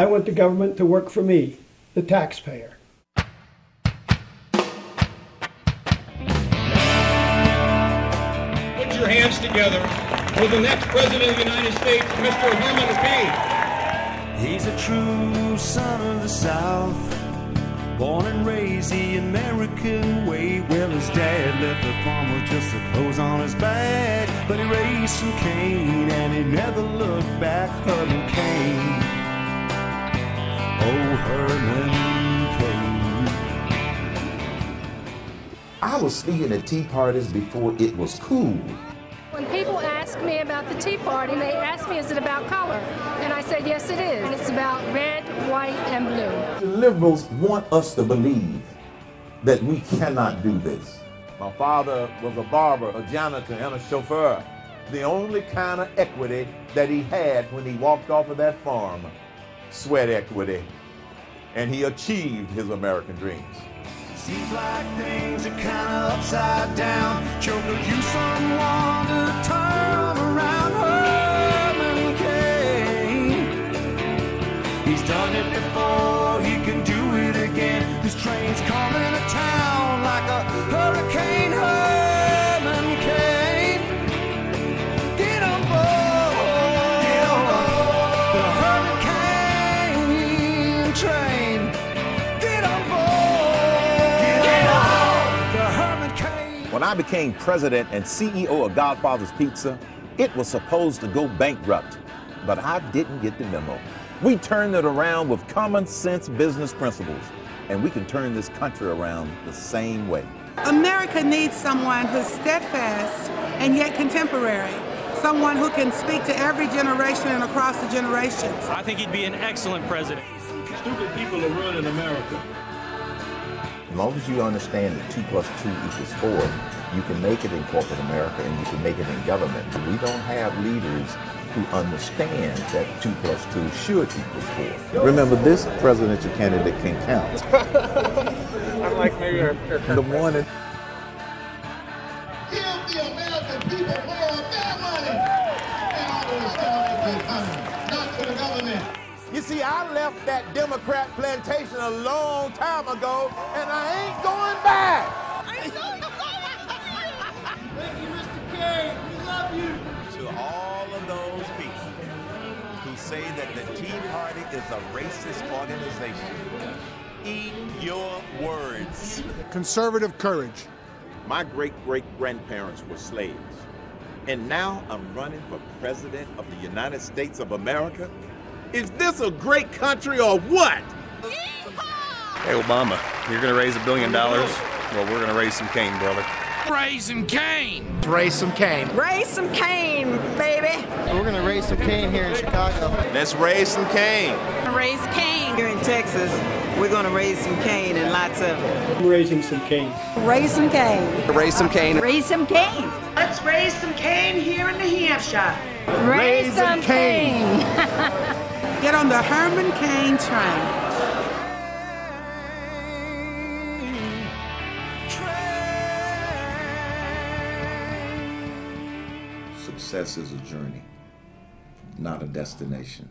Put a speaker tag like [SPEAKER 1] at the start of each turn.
[SPEAKER 1] I want the government to work for me, the taxpayer.
[SPEAKER 2] Put your hands together for the next President of the United States, Mr. Herman B.
[SPEAKER 3] He's a true son of the South. Born and raised the American way. Well, his dad left the farm with just the clothes on his back. But he raised some cane and he never looked back. Herman Cain. Oh, Herman Cain.
[SPEAKER 4] I was speaking at tea parties before it was cool.
[SPEAKER 5] When people ask me about the Tea Party, they ask me, is it about color? And I said, yes, it is. And it's about red, white, and blue.
[SPEAKER 4] The liberals want us to believe that we cannot do this.
[SPEAKER 6] My father was a barber, a janitor, and a chauffeur. The only kind of equity that he had when he walked off of that farm, sweat equity. And he achieved his American dreams.
[SPEAKER 3] Seems like things are kinda upside down. Someone to turn around? He's done
[SPEAKER 6] I became president and CEO of Godfather's Pizza, it was supposed to go bankrupt, but I didn't get the memo. We turned it around with common sense business principles, and we can turn this country around the same way.
[SPEAKER 7] America needs someone who's steadfast and yet contemporary. Someone who can speak to every generation and across the generations.
[SPEAKER 8] I think he'd be an excellent president.
[SPEAKER 2] Stupid people are ruining America.
[SPEAKER 4] As long as you understand that 2 plus 2 equals 4, you can make it in corporate America and you can make it in government. But we don't have leaders who understand that 2 plus 2 should equal 4. Remember, this presidential candidate can count.
[SPEAKER 2] Unlike maybe her,
[SPEAKER 4] the one that
[SPEAKER 9] Give the American people more of their money in order to start the not to the government.
[SPEAKER 6] You see, I left that Democrat plantation a long time ago, and I ain't going back. To all of those people who say that the Tea Party is a racist organization, eat your words.
[SPEAKER 10] Conservative courage.
[SPEAKER 6] My great great grandparents were slaves, and now I'm running for president of the United States of America. Is this a great country or what?
[SPEAKER 8] Hey, Obama, you're going to raise a billion dollars? Well, we're going to raise some cane, brother.
[SPEAKER 11] Raise some cane.
[SPEAKER 10] Raise some cane.
[SPEAKER 12] Raise some cane, baby.
[SPEAKER 10] We're going to raise some cane here in Chicago.
[SPEAKER 6] Let's raise some cane.
[SPEAKER 12] Raise cane. Here in Texas, we're going to raise some cane and lots of it.
[SPEAKER 1] I'm raising some cane.
[SPEAKER 12] Raise some cane.
[SPEAKER 10] Raise some cane.
[SPEAKER 12] Raise some cane.
[SPEAKER 13] Let's raise some cane here in New Hampshire.
[SPEAKER 7] Raise some cane. Get on the Herman Cain train.
[SPEAKER 4] Success is a journey, not a destination.